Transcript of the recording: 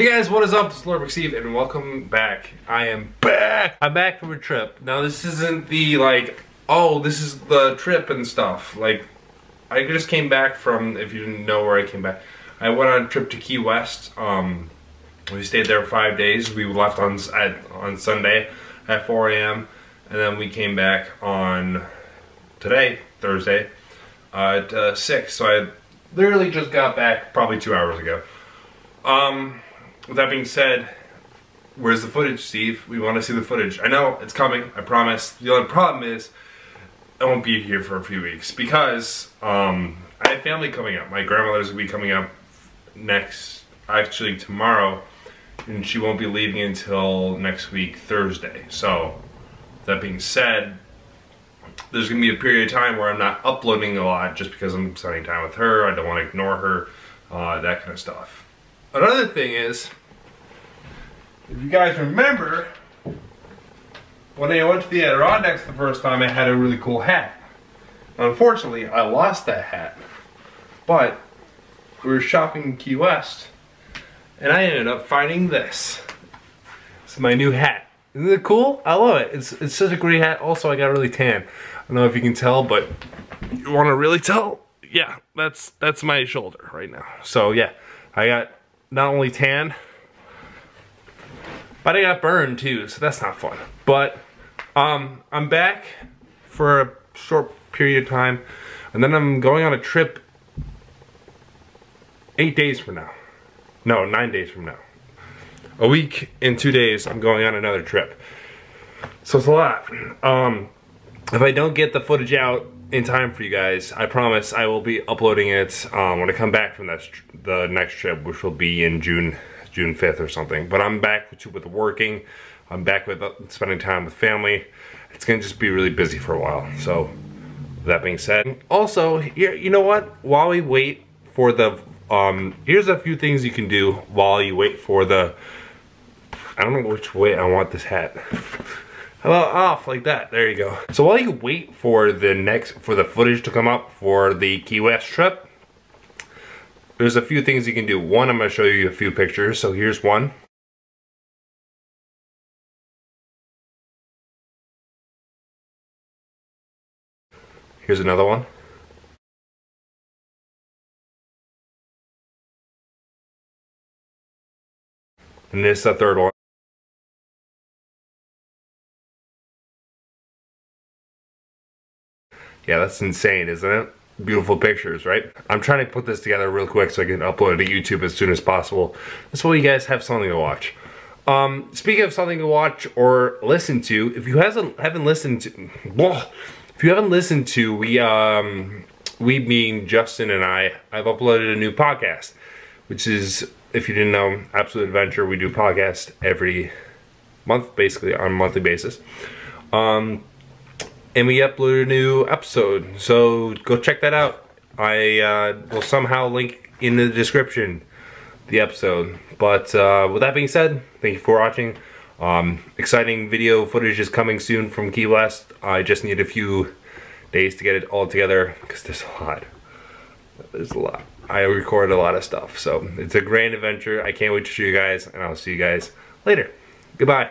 Hey guys, what is up? It's Lord Steve and welcome back. I am back. I'm back from a trip. Now this isn't the like, oh, this is the trip and stuff. Like, I just came back from, if you didn't know where I came back, I went on a trip to Key West. Um, we stayed there five days. We left on at, on Sunday at 4 a.m. and then we came back on today, Thursday, uh, at uh, 6. So I literally just got back probably two hours ago. Um, with that being said, where's the footage, Steve? We want to see the footage. I know it's coming, I promise. The only problem is I won't be here for a few weeks because um, I have family coming up. My grandmother's gonna be coming up next, actually tomorrow, and she won't be leaving until next week, Thursday. So, that being said, there's gonna be a period of time where I'm not uploading a lot just because I'm spending time with her. I don't want to ignore her, uh, that kind of stuff. Another thing is, if you guys remember, when I went to the Adirondacks the first time, I had a really cool hat. Unfortunately, I lost that hat. But we were shopping in Key West, and I ended up finding this. It's my new hat. Isn't it cool? I love it. It's it's such a great hat. Also, I got really tan. I don't know if you can tell, but you want to really tell? Yeah, that's that's my shoulder right now. So yeah, I got not only tan, but I got burned too, so that's not fun. But um, I'm back for a short period of time, and then I'm going on a trip eight days from now. No, nine days from now. A week and two days, I'm going on another trip. So it's a lot. Um, if I don't get the footage out in time for you guys, I promise I will be uploading it um, when I come back from that the next trip, which will be in June June 5th or something. But I'm back with, with working. I'm back with uh, spending time with family. It's gonna just be really busy for a while. So that being said, also you know what? While we wait for the, um, here's a few things you can do while you wait for the. I don't know which way I want this hat. Hello, off like that. There you go. So while you wait for the next for the footage to come up for the Key West trip, there's a few things you can do. One, I'm to show you a few pictures. So here's one. Here's another one. And this is the third one. Yeah, that's insane, isn't it? beautiful pictures, right? I'm trying to put this together real quick so I can upload it to YouTube as soon as possible. This way you guys have something to watch. Um, speaking of something to watch or listen to, if you hasn't haven't listened to, if you haven't listened to, we um, we being Justin and I, I've uploaded a new podcast, which is if you didn't know, Absolute Adventure. We do podcast every month, basically on a monthly basis. Um, and we uploaded a new episode. So go check that out. I uh, will somehow link in the description the episode. But uh, with that being said, thank you for watching. Um, exciting video footage is coming soon from Key West. I just need a few days to get it all together because there's a lot. There's a lot. I recorded a lot of stuff. So it's a grand adventure. I can't wait to show you guys and I'll see you guys later. Goodbye.